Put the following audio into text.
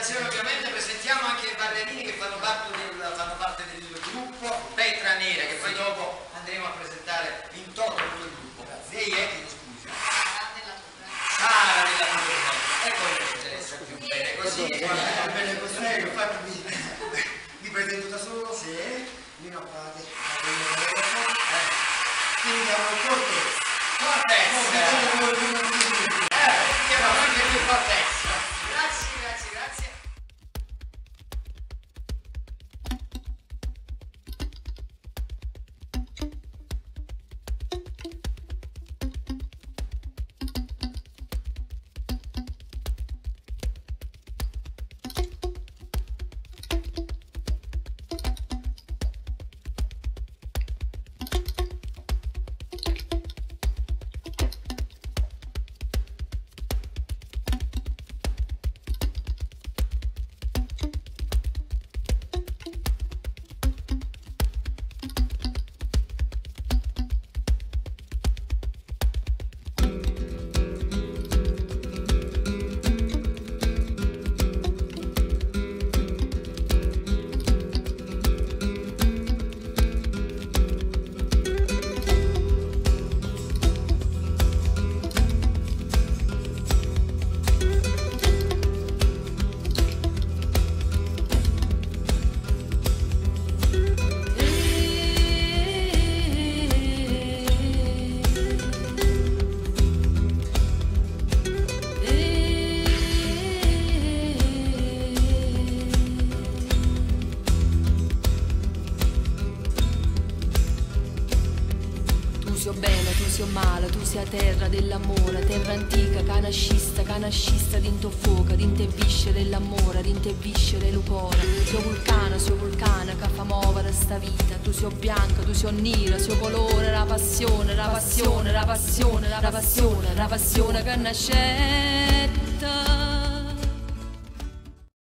presentazione ovviamente presentiamo anche i ballerini che fanno parte del, fanno parte del gruppo Petra Nera che poi dopo andremo a presentare in toto il gruppo. Lei è, ti scusi Sara ah, della Torre. Ecco lei ci interessa più bene così. Va bene così, infatti mi, mi presento da solo se mi notate. Eh. Quindi chiamo Cortes. Cortes. Sia bene, tu sia male, tu sia terra dell'amore, terra antica, canascista, canascista, dinto fuoco, dinte visce dell'amore, dinte visce del cuore. Sio vulcano, sio vulcano, che fa muovere sta vita. Tu sia bianca, tu sia nera, sio colore, la passione, la passione, la passione, la passione, la passione che nascetta.